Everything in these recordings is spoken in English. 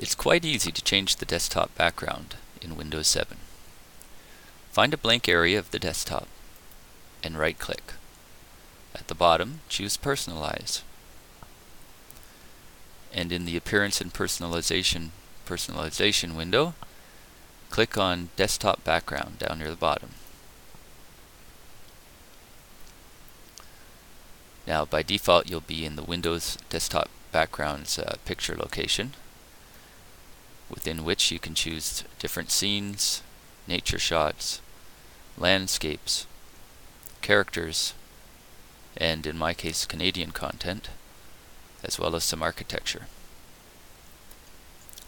It's quite easy to change the desktop background in Windows 7. Find a blank area of the desktop and right-click. At the bottom, choose Personalize. And in the Appearance and Personalization personalization window, click on Desktop Background down near the bottom. Now by default you'll be in the Windows Desktop Backgrounds uh, picture location within which you can choose different scenes, nature shots, landscapes, characters, and in my case Canadian content, as well as some architecture.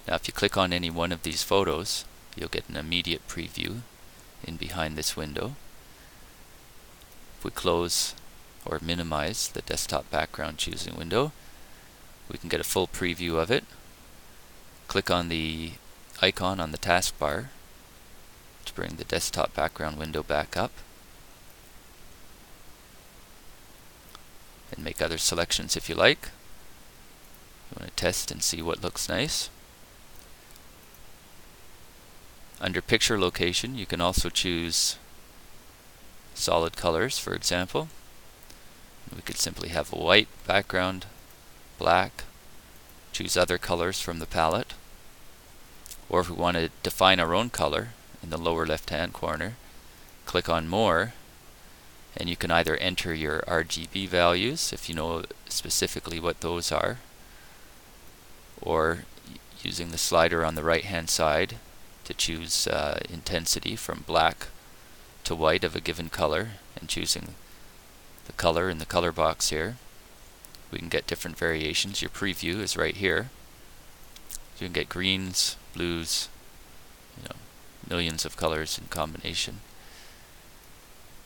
Now if you click on any one of these photos, you'll get an immediate preview in behind this window. If we close or minimize the desktop background choosing window, we can get a full preview of it Click on the icon on the taskbar to bring the desktop background window back up. And make other selections if you like. You want to test and see what looks nice. Under picture location, you can also choose solid colors, for example. We could simply have a white background, black, choose other colors from the palette or if we want to define our own color in the lower left hand corner click on more and you can either enter your RGB values if you know specifically what those are or using the slider on the right hand side to choose uh, intensity from black to white of a given color and choosing the color in the color box here. We can get different variations. Your preview is right here you can get greens blues, you know, millions of colors in combination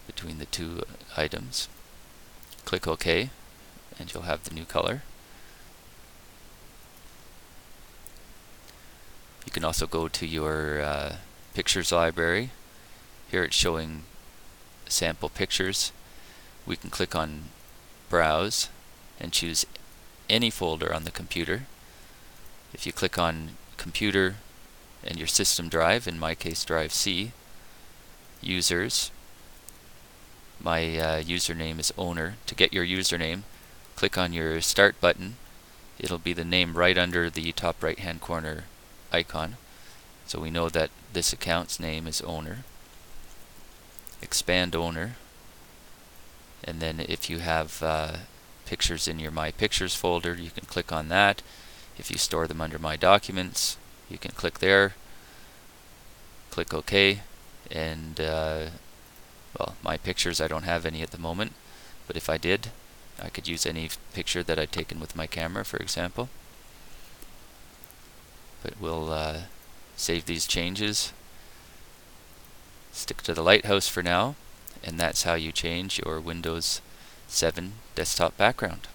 between the two items. Click OK and you'll have the new color. You can also go to your uh, pictures library. Here it's showing sample pictures. We can click on Browse and choose any folder on the computer. If you click on computer and your system drive, in my case drive C, users, my uh, username is owner. To get your username, click on your start button. It'll be the name right under the top right hand corner icon. So we know that this account's name is owner. Expand owner. And then if you have uh, pictures in your My Pictures folder, you can click on that. If you store them under My Documents, you can click there, click OK, and uh, well, my pictures, I don't have any at the moment, but if I did, I could use any picture that I'd taken with my camera, for example. But we'll uh, save these changes, stick to the lighthouse for now, and that's how you change your Windows 7 desktop background.